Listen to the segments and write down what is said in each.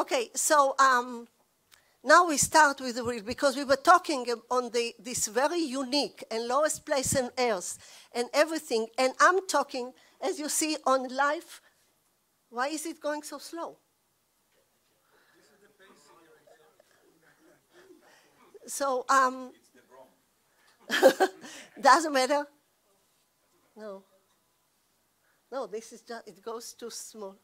Okay, so um, now we start with the real, because we were talking on the, this very unique and lowest place on earth and everything, and I'm talking, as you see, on life. Why is it going so slow? So, um, doesn't matter. No. No, this is just, it goes too small.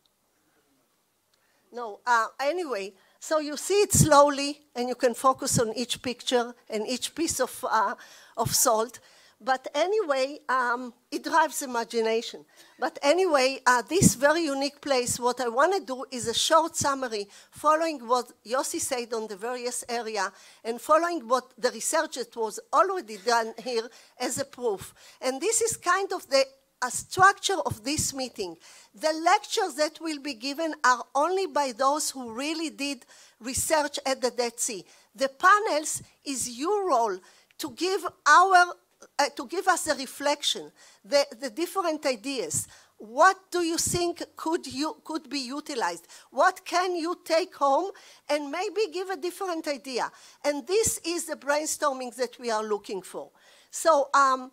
No, uh, anyway, so you see it slowly and you can focus on each picture and each piece of, uh, of salt. But anyway, um, it drives imagination. But anyway, uh, this very unique place, what I want to do is a short summary following what Yossi said on the various area and following what the research that was already done here as a proof. And this is kind of the a structure of this meeting. The lectures that will be given are only by those who really did research at the Dead Sea. The panels is your role to give our uh, to give us a reflection, the, the different ideas. What do you think could, you, could be utilized? What can you take home and maybe give a different idea? And this is the brainstorming that we are looking for. So um,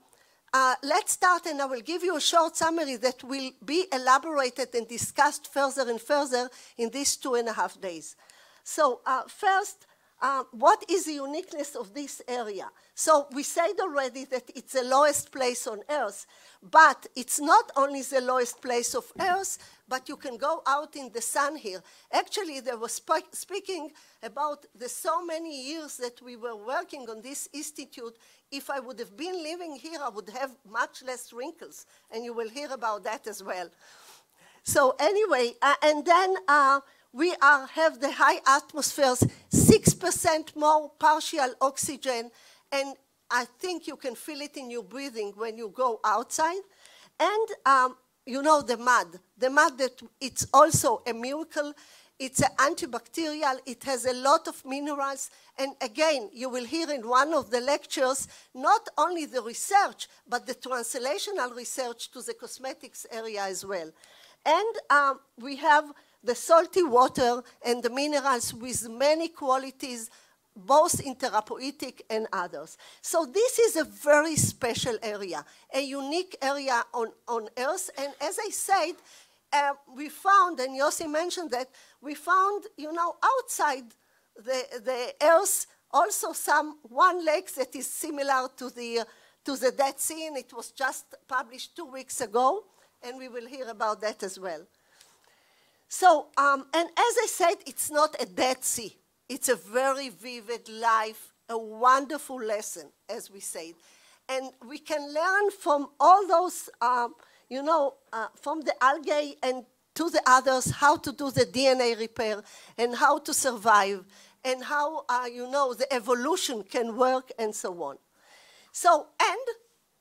uh, let's start, and I will give you a short summary that will be elaborated and discussed further and further in these two and a half days. So uh, first, uh, what is the uniqueness of this area? So we said already that it's the lowest place on Earth, but it's not only the lowest place of Earth, but you can go out in the sun here. Actually, they were sp speaking about the so many years that we were working on this institute if I would have been living here, I would have much less wrinkles, and you will hear about that as well. So anyway, uh, and then uh, we are, have the high atmospheres, 6% more partial oxygen, and I think you can feel it in your breathing when you go outside. And um, you know the mud, the mud that it's also a miracle it's an antibacterial, it has a lot of minerals, and again, you will hear in one of the lectures not only the research, but the translational research to the cosmetics area as well. And um, we have the salty water and the minerals with many qualities, both therapeutic and others. So this is a very special area, a unique area on, on Earth. And as I said, uh, we found, and Yossi mentioned that, we found, you know, outside the, the Earth also some one lake that is similar to the, to the Dead Sea, and it was just published two weeks ago, and we will hear about that as well. So, um, and as I said, it's not a Dead Sea. It's a very vivid life, a wonderful lesson, as we said. And we can learn from all those um, you know, uh, from the algae and to the others, how to do the DNA repair and how to survive and how, uh, you know, the evolution can work and so on. So, and,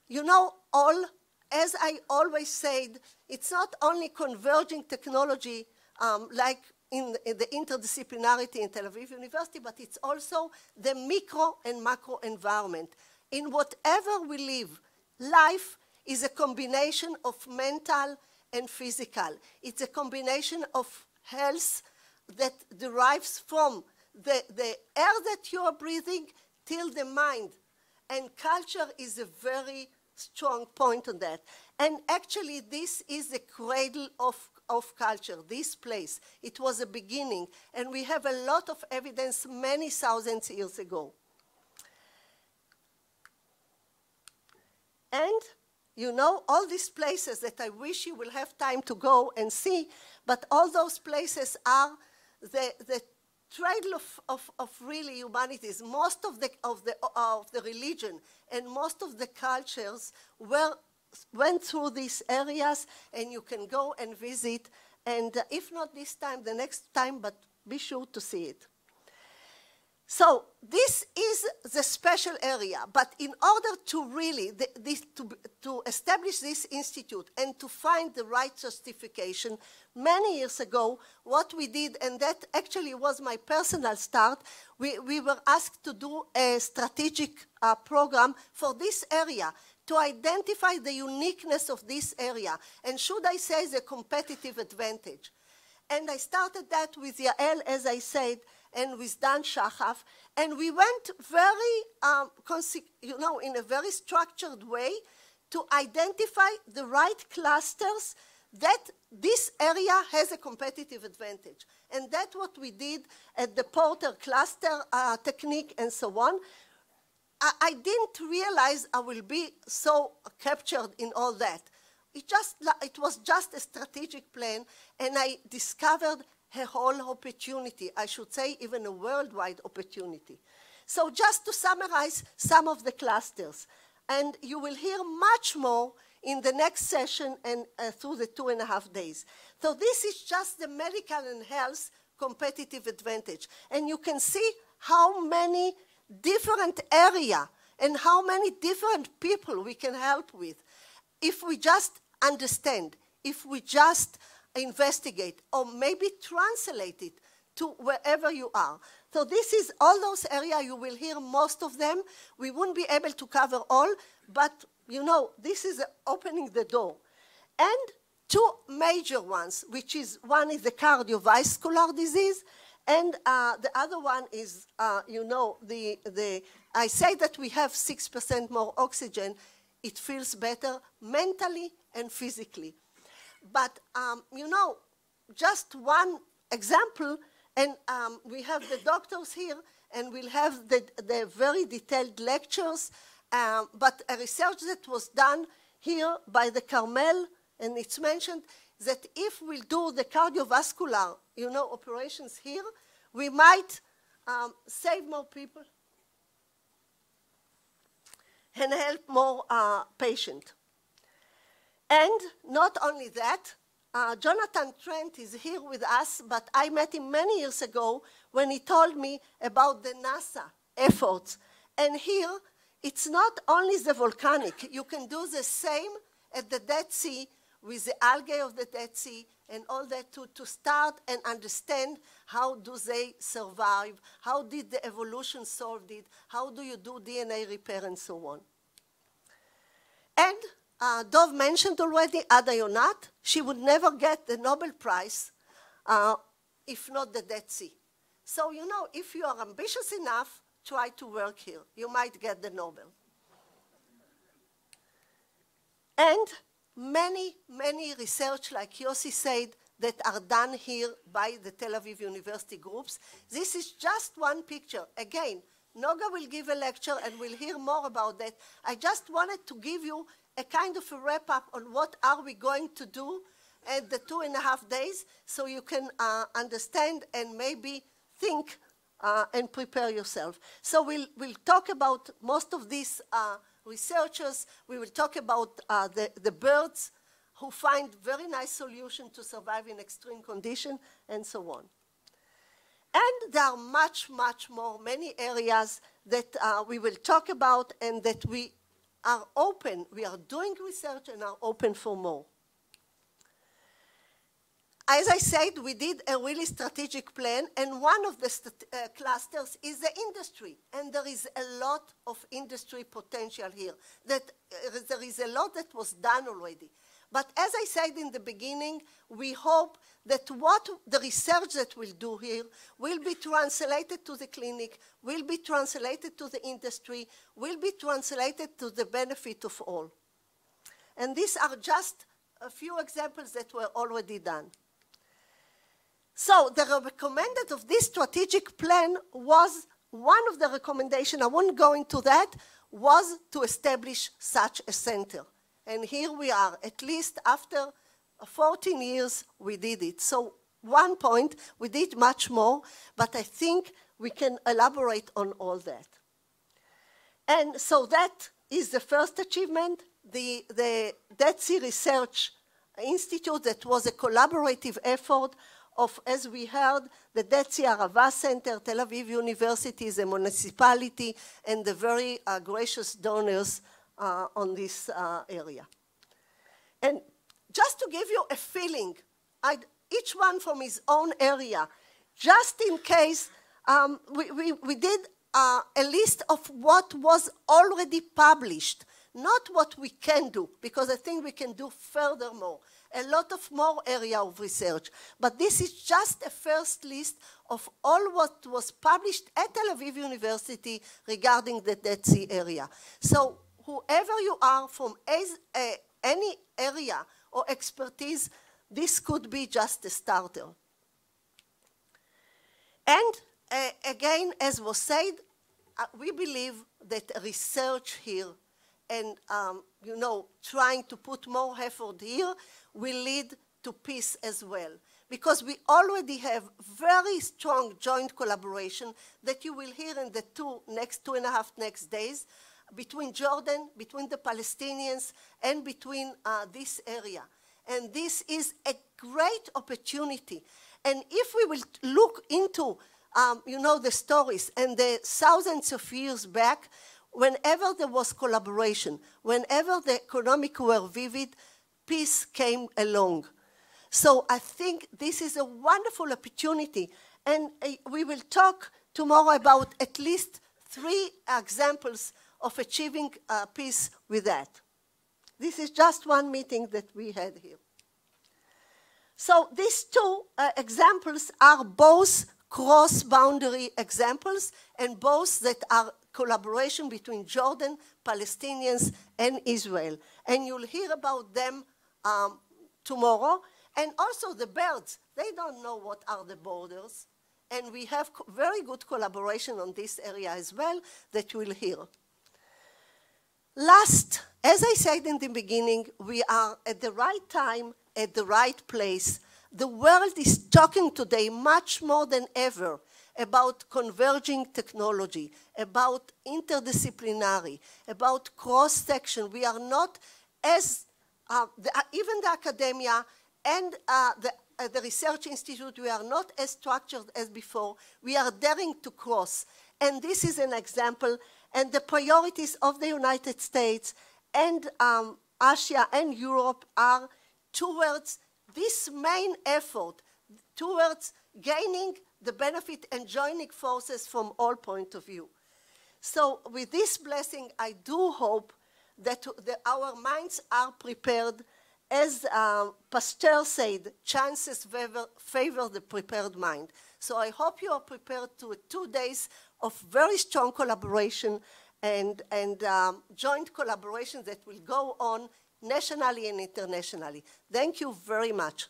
you know, all, as I always said, it's not only converging technology um, like in, the interdisciplinarity in Tel Aviv University, but it's also the micro and macro environment. In whatever we live, life is a combination of mental and physical. It's a combination of health that derives from the, the air that you are breathing till the mind. And culture is a very strong point on that. And actually, this is the cradle of, of culture, this place. It was a beginning, and we have a lot of evidence many thousands years ago. And you know, all these places that I wish you will have time to go and see, but all those places are the, the cradle of, of, of really humanities. Most of the, of, the, of the religion and most of the cultures were, went through these areas, and you can go and visit. And uh, if not this time, the next time, but be sure to see it. So this is the special area, but in order to really this, to, to establish this institute and to find the right justification, many years ago, what we did, and that actually was my personal start, we, we were asked to do a strategic uh, program for this area to identify the uniqueness of this area, and should I say the competitive advantage. And I started that with Yael, as I said, and with Dan Shachaf, And we went very, um, you know, in a very structured way to identify the right clusters that this area has a competitive advantage. And that's what we did at the Porter cluster uh, technique and so on. I, I, didn't realize I will be so captured in all that. It, just, it was just a strategic plan, and I discovered a whole opportunity, I should say even a worldwide opportunity. So just to summarize some of the clusters, and you will hear much more in the next session and uh, through the two and a half days. So this is just the medical and health competitive advantage. And you can see how many different area and how many different people we can help with if we just understand, if we just investigate, or maybe translate it to wherever you are. So this is all those areas, you will hear most of them. We won't be able to cover all, but you know, this is opening the door. And two major ones, which is one is the cardiovascular disease, and uh, the other one is, uh, you know, the, the, I say that we have 6% more oxygen. It feels better mentally and physically. But, um, you know, just one example, and um, we have the doctors here, and we'll have the, the very detailed lectures um, but a research that was done here by the Carmel, and it's mentioned that if we do the cardiovascular, you know, operations here, we might um, save more people and help more uh, patients. And not only that, uh, Jonathan Trent is here with us, but I met him many years ago when he told me about the NASA efforts. And here it's not only the volcanic. You can do the same at the Dead Sea with the algae of the Dead Sea and all that to, to start and understand how do they survive, how did the evolution solve it, how do you do DNA repair and so on. And uh, Dov mentioned already Ada Yonath. She would never get the Nobel Prize uh, if not the Dead Sea. So, you know, if you are ambitious enough, try to work here. You might get the Nobel. And many, many research, like Yossi said, that are done here by the Tel Aviv University groups. This is just one picture. Again, Noga will give a lecture and we'll hear more about that. I just wanted to give you a kind of a wrap up on what are we going to do at the two and a half days so you can uh, understand and maybe think uh, and prepare yourself. So we'll, we'll talk about most of these uh, researchers. We will talk about uh, the, the birds who find very nice solution to survive in extreme condition and so on. And there are much, much more, many areas that uh, we will talk about and that we are open. We are doing research and are open for more as I said, we did a really strategic plan, and one of the uh, clusters is the industry. And there is a lot of industry potential here. That uh, there is a lot that was done already. But as I said in the beginning, we hope that what the research that we'll do here will be translated to the clinic, will be translated to the industry, will be translated to the benefit of all. And these are just a few examples that were already done. So the recommended of this strategic plan was one of the recommendation, I won't go into that, was to establish such a center. And here we are, at least after 14 years, we did it. So one point, we did much more, but I think we can elaborate on all that. And so that is the first achievement. The, the Dead Sea Research Institute, that was a collaborative effort of, as we heard, the Sea Arava Center, Tel Aviv University, the municipality, and the very uh, gracious donors uh, on this uh, area. And just to give you a feeling, I'd, each one from his own area, just in case, um, we, we, we, did uh, a list of what was already published, not what we can do, because I think we can do furthermore a lot of more area of research. But this is just a first list of all what was published at Tel Aviv University regarding the Dead Sea area. So whoever you are from uh, any area or expertise, this could be just a starter. And uh, again, as was said, uh, we believe that research here and, um, you know, trying to put more effort here will lead to peace as well. Because we already have very strong joint collaboration that you will hear in the two next two and a half next days between Jordan, between the Palestinians, and between uh, this area. And this is a great opportunity. And if we will look into, um, you know, the stories and the thousands of years back, whenever there was collaboration, whenever the economic were vivid, peace came along. So I think this is a wonderful opportunity. And uh, we will talk tomorrow about at least three examples of achieving uh, peace with that. This is just one meeting that we had here. So these two uh, examples are both cross-boundary examples and both that are collaboration between Jordan, Palestinians, and Israel. And you'll hear about them um, tomorrow. And also the birds, they don't know what are the borders. And we have very good collaboration on this area as well that you'll hear. Last, as I said in the beginning, we are at the right time, at the right place. The world is talking today much more than ever about converging technology, about interdisciplinary, about cross-section. We are not as, uh, the, uh, even the academia and uh, the, uh, the research institute, we are not as structured as before. We are daring to cross. And this is an example and the priorities of the United States and um, Asia and Europe are towards this main effort, towards gaining the benefit and joining forces from all point of view. So with this blessing, I do hope that the, our minds are prepared. As uh, Pasteur said, chances favor, favor the prepared mind. So I hope you are prepared to two days of very strong collaboration and, and um, joint collaboration that will go on nationally and internationally. Thank you very much.